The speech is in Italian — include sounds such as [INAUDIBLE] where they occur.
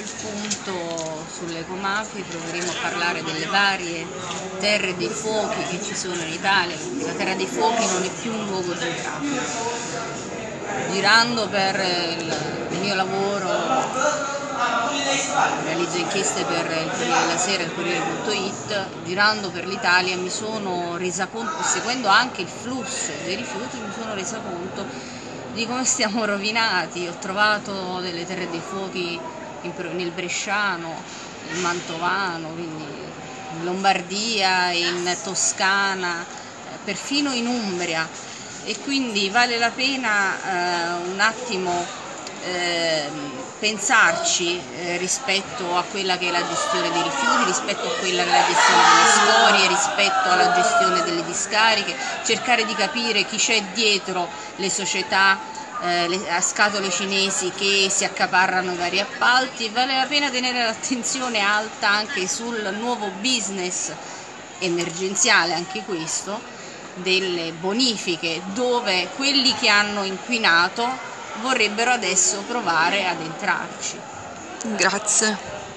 quel punto sulle ecomafie proveremo a parlare delle varie terre dei fuochi che ci sono in Italia, la terra dei fuochi non è più un luogo geografico. Girando per il, il mio lavoro, realizzo inchieste per il Corriere della Sera e il Corriere.it, girando per l'Italia mi sono resa conto, seguendo anche il flusso dei rifiuti, mi sono resa conto di come stiamo [LAUGHS] rovinati. Ho trovato delle terre dei fuochi nel Bresciano, in Mantovano, quindi in Lombardia, in Toscana, perfino in Umbria. E quindi vale la pena eh, un attimo eh, pensarci eh, rispetto a quella che è la gestione dei rifiuti, rispetto a quella che è la gestione delle scorie, rispetto alla gestione delle discariche, cercare di capire chi c'è dietro le società eh, le, a scatole cinesi che si accaparrano vari appalti vale la pena tenere l'attenzione alta anche sul nuovo business emergenziale, anche questo, delle bonifiche dove quelli che hanno inquinato vorrebbero adesso provare ad entrarci. Grazie.